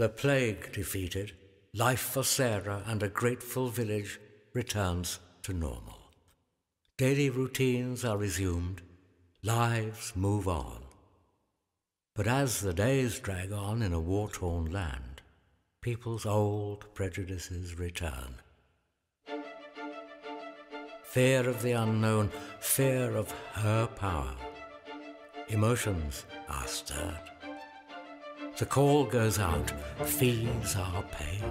The plague defeated, life for Sarah and a grateful village returns to normal. Daily routines are resumed, lives move on. But as the days drag on in a war torn land, people's old prejudices return. Fear of the unknown, fear of her power. Emotions are stirred. The call goes out, fees are paid.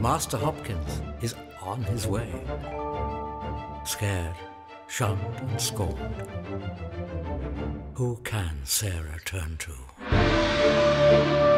Master Hopkins is on his way. Scared, shunned and scorned. Who can Sarah turn to?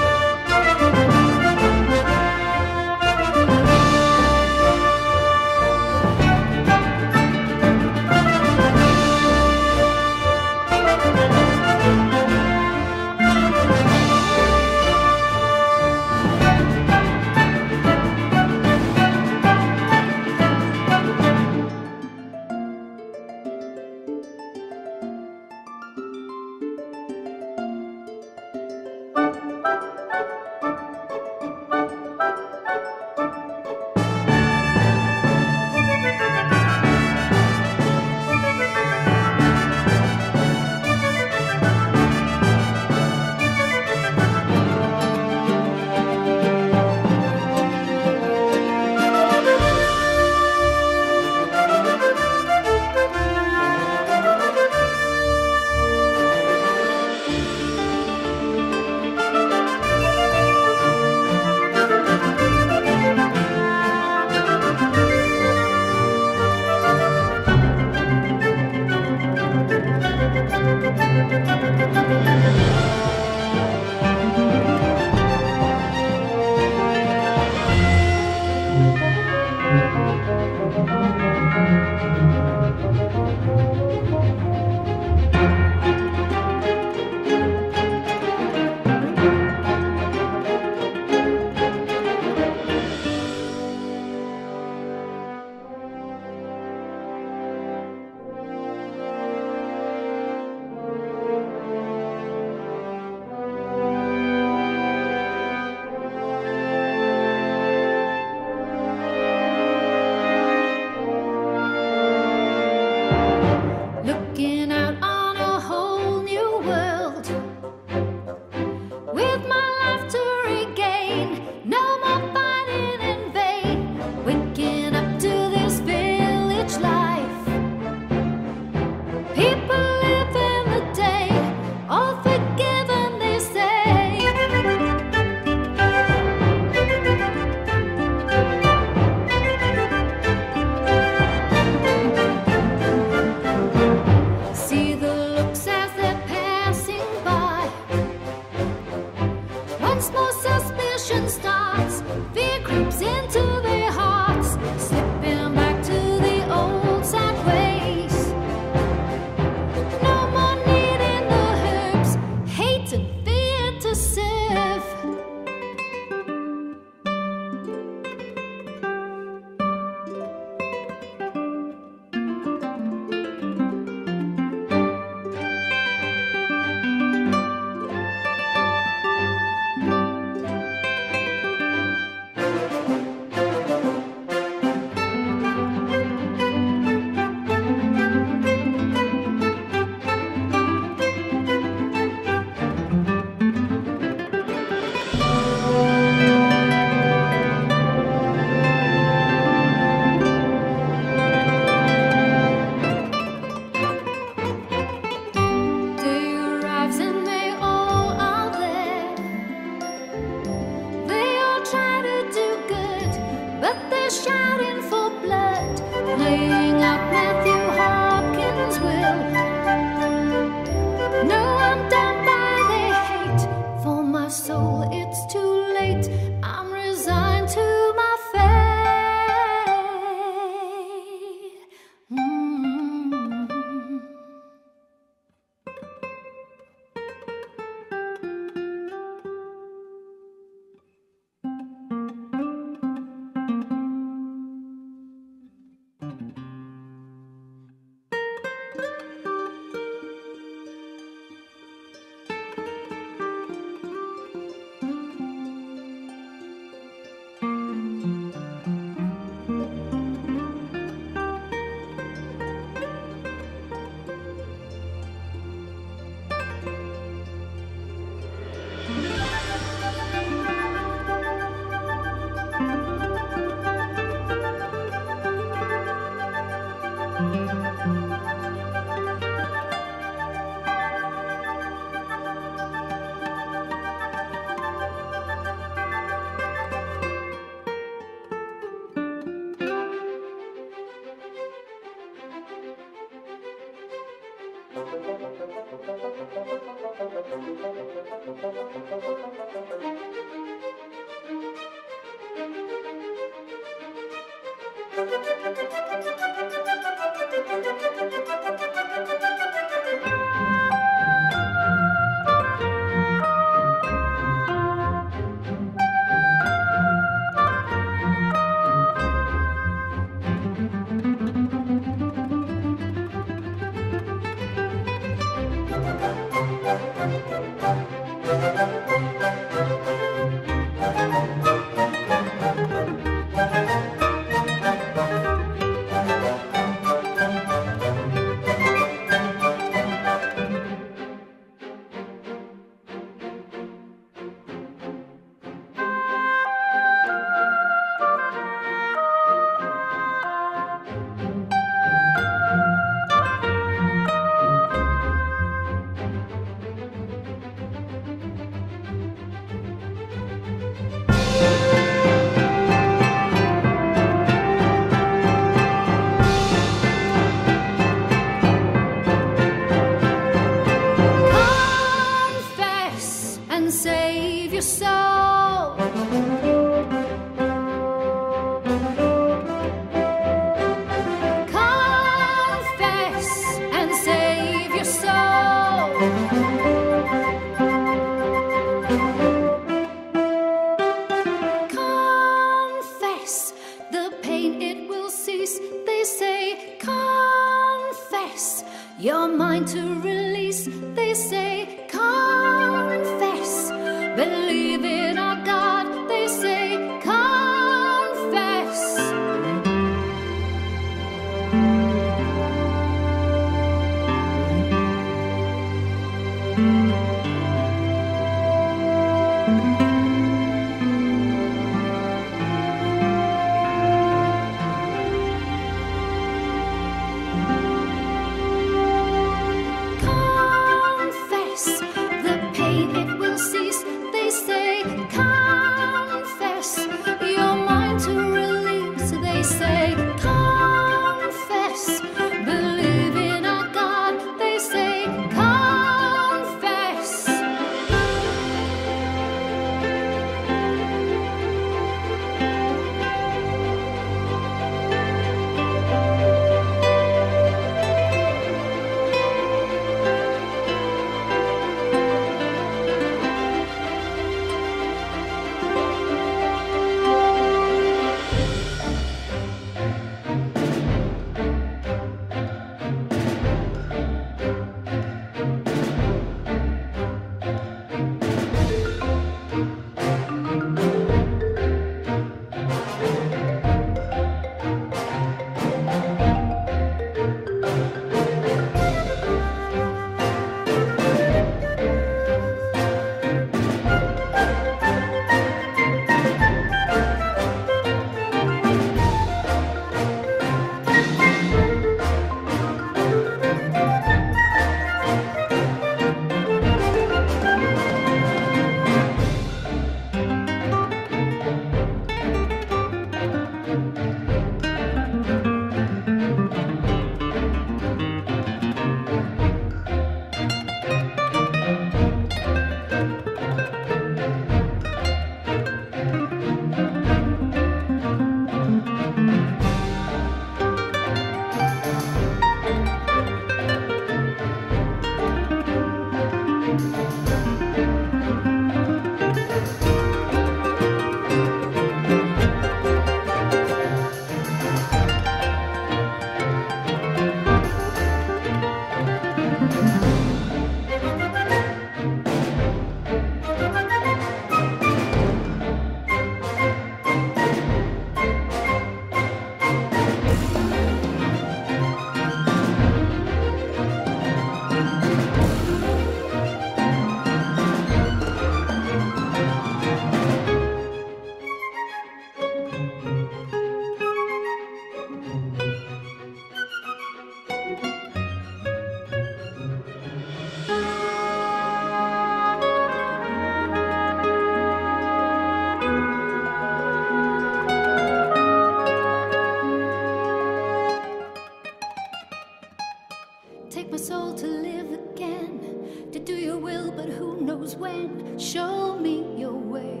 Show me your way.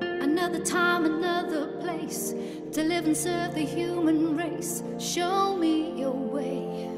Another time, another place to live and serve the human race. Show me your way.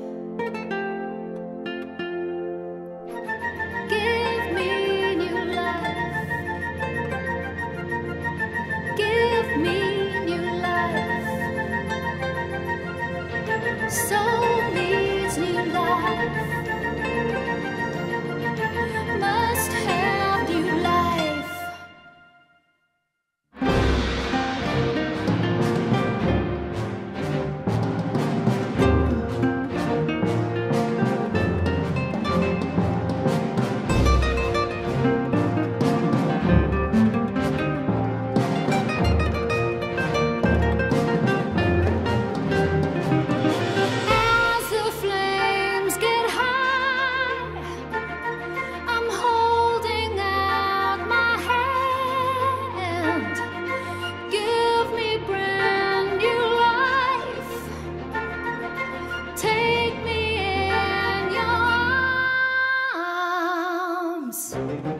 comes.